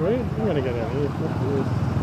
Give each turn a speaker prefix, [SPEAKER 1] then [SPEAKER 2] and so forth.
[SPEAKER 1] right? I'm gonna get out of here.